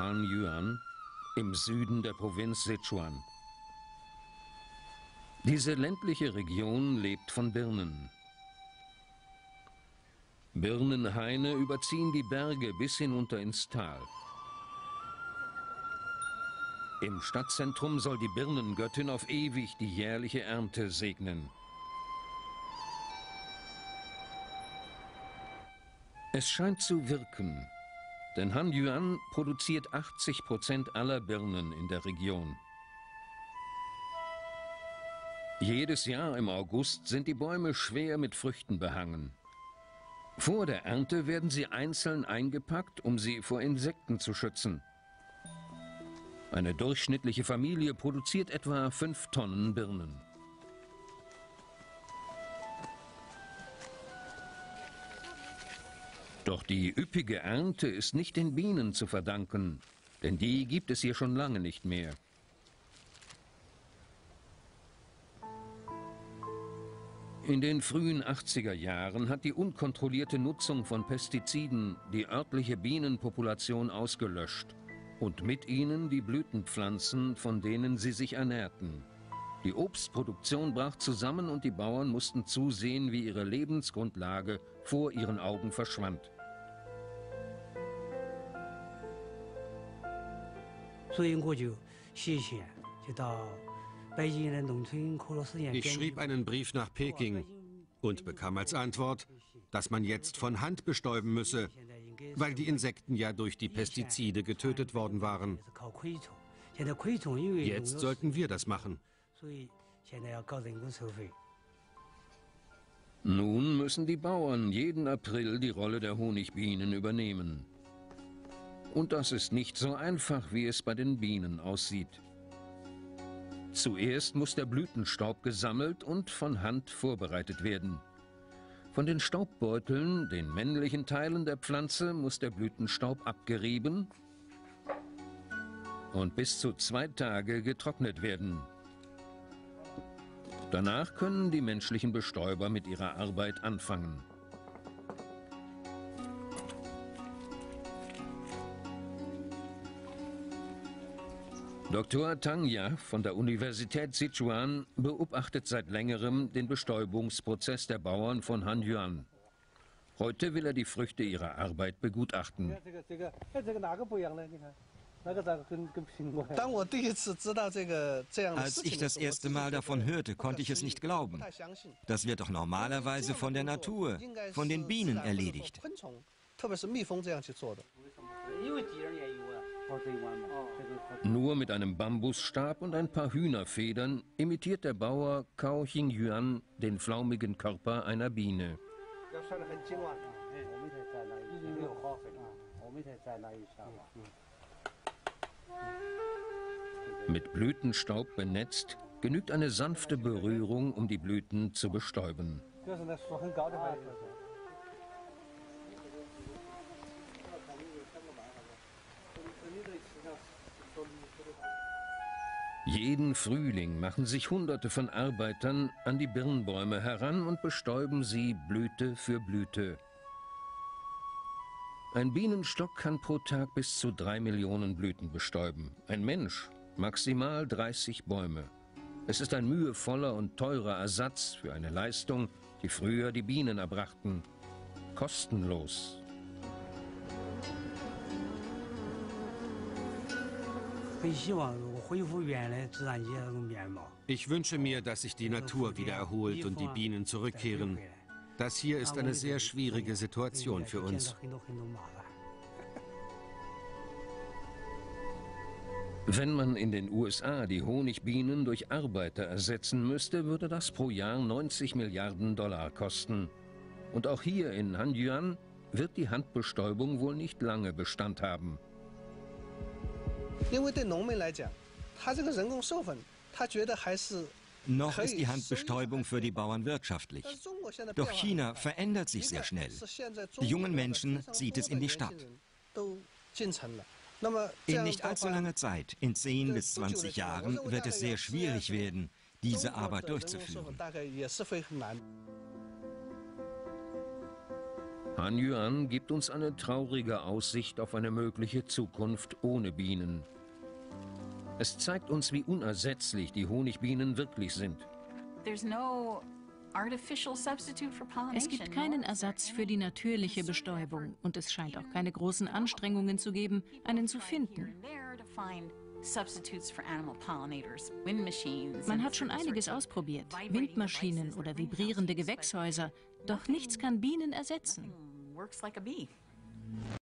Han Yuan, im Süden der Provinz Sichuan. Diese ländliche Region lebt von Birnen. Birnenhaine überziehen die Berge bis hinunter ins Tal. Im Stadtzentrum soll die Birnengöttin auf ewig die jährliche Ernte segnen. Es scheint zu wirken, denn Han Yuan produziert 80 Prozent aller Birnen in der Region. Jedes Jahr im August sind die Bäume schwer mit Früchten behangen. Vor der Ernte werden sie einzeln eingepackt, um sie vor Insekten zu schützen. Eine durchschnittliche Familie produziert etwa 5 Tonnen Birnen. Doch die üppige Ernte ist nicht den Bienen zu verdanken, denn die gibt es hier schon lange nicht mehr. In den frühen 80er Jahren hat die unkontrollierte Nutzung von Pestiziden die örtliche Bienenpopulation ausgelöscht und mit ihnen die Blütenpflanzen, von denen sie sich ernährten. Die Obstproduktion brach zusammen und die Bauern mussten zusehen, wie ihre Lebensgrundlage vor ihren Augen verschwand. Ich schrieb einen Brief nach Peking und bekam als Antwort, dass man jetzt von Hand bestäuben müsse, weil die Insekten ja durch die Pestizide getötet worden waren. Jetzt sollten wir das machen. Nun müssen die Bauern jeden April die Rolle der Honigbienen übernehmen. Und das ist nicht so einfach, wie es bei den Bienen aussieht. Zuerst muss der Blütenstaub gesammelt und von Hand vorbereitet werden. Von den Staubbeuteln, den männlichen Teilen der Pflanze, muss der Blütenstaub abgerieben und bis zu zwei Tage getrocknet werden. Danach können die menschlichen Bestäuber mit ihrer Arbeit anfangen. Dr. Tang Ya von der Universität Sichuan beobachtet seit längerem den Bestäubungsprozess der Bauern von Hanyuan. Heute will er die Früchte ihrer Arbeit begutachten. Als ich das erste Mal davon hörte, konnte ich es nicht glauben. Das wird doch normalerweise von der Natur, von den Bienen erledigt. Nur mit einem Bambusstab und ein paar Hühnerfedern imitiert der Bauer Kao Xing Yuan den flaumigen Körper einer Biene. Mit Blütenstaub benetzt, genügt eine sanfte Berührung, um die Blüten zu bestäuben. Jeden Frühling machen sich Hunderte von Arbeitern an die Birnbäume heran und bestäuben sie Blüte für Blüte. Ein Bienenstock kann pro Tag bis zu drei Millionen Blüten bestäuben. Ein Mensch maximal 30 Bäume. Es ist ein mühevoller und teurer Ersatz für eine Leistung, die früher die Bienen erbrachten. Kostenlos. Ich wünsche mir, dass sich die Natur wieder erholt und die Bienen zurückkehren. Das hier ist eine sehr schwierige Situation für uns. Wenn man in den USA die Honigbienen durch Arbeiter ersetzen müsste, würde das pro Jahr 90 Milliarden Dollar kosten. Und auch hier in Hanyuan wird die Handbestäubung wohl nicht lange Bestand haben. 因为对农民来讲，他这个人工授粉，他觉得还是 noch ist die Handbestäubung für die Bauern wirtschaftlich. Doch China verändert sich sehr schnell. Die jungen Menschen zieht es in die Stadt. In nicht allzu langer Zeit, in 10 bis 20 Jahren, wird es sehr schwierig werden, diese Arbeit durchzuführen. Han Yuan gibt uns eine traurige Aussicht auf eine mögliche Zukunft ohne Bienen. Es zeigt uns, wie unersetzlich die Honigbienen wirklich sind. Es gibt keinen Ersatz für die natürliche Bestäubung und es scheint auch keine großen Anstrengungen zu geben, einen zu finden. Man hat schon einiges ausprobiert, Windmaschinen oder vibrierende Gewächshäuser, doch nichts kann Bienen ersetzen. works like a bee.